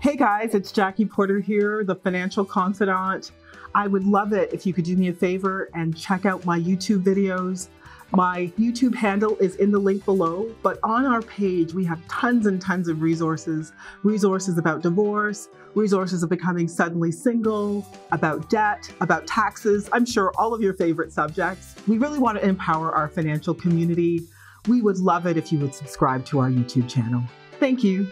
Hey guys, it's Jackie Porter here, the financial confidant. I would love it if you could do me a favor and check out my YouTube videos. My YouTube handle is in the link below, but on our page, we have tons and tons of resources. Resources about divorce, resources of becoming suddenly single, about debt, about taxes. I'm sure all of your favorite subjects. We really want to empower our financial community. We would love it if you would subscribe to our YouTube channel. Thank you.